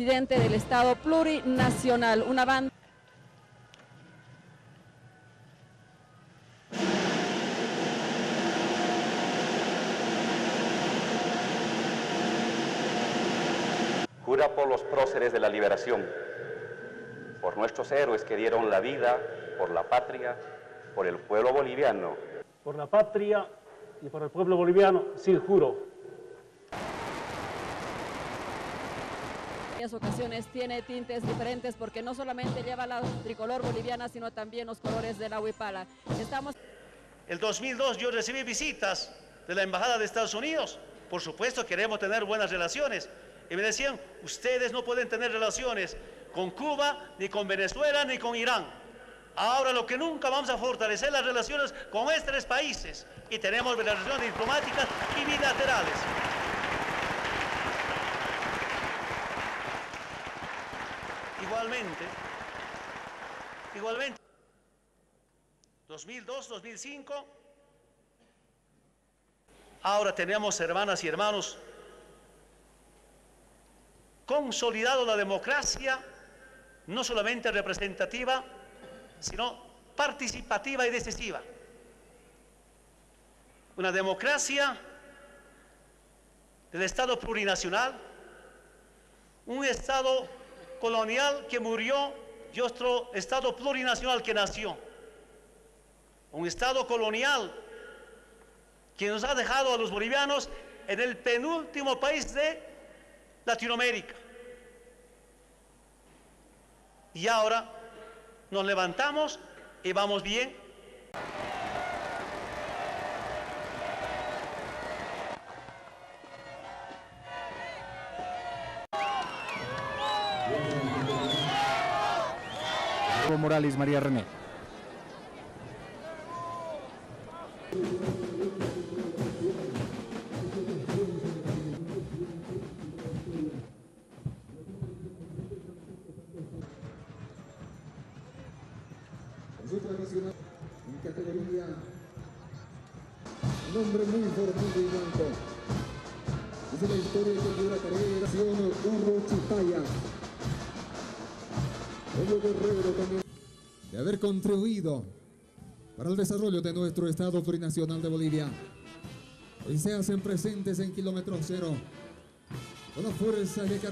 presidente del Estado plurinacional, una banda. Jura por los próceres de la liberación, por nuestros héroes que dieron la vida por la patria, por el pueblo boliviano. Por la patria y por el pueblo boliviano, sí juro. Varias ocasiones tiene tintes diferentes porque no solamente lleva la tricolor boliviana, sino también los colores de la huipala. Estamos... El 2002 yo recibí visitas de la Embajada de Estados Unidos. Por supuesto queremos tener buenas relaciones. Y me decían, ustedes no pueden tener relaciones con Cuba, ni con Venezuela, ni con Irán. Ahora lo que nunca vamos a fortalecer las relaciones con estos tres países. Y tenemos relaciones diplomáticas y bilaterales. Igualmente, igualmente, 2002, 2005, ahora tenemos hermanas y hermanos consolidado la democracia, no solamente representativa, sino participativa y decisiva. Una democracia del Estado plurinacional, un Estado colonial que murió y otro Estado plurinacional que nació. Un Estado colonial que nos ha dejado a los bolivianos en el penúltimo país de Latinoamérica. Y ahora nos levantamos y vamos bien. Morales María René. En categoría nombre muy formal y blanco. Es la historia de la carrera Chipaya. De haber contribuido para el desarrollo de nuestro Estado Plurinacional de Bolivia. Hoy se hacen presentes en kilómetro cero con la fuerza de carácter.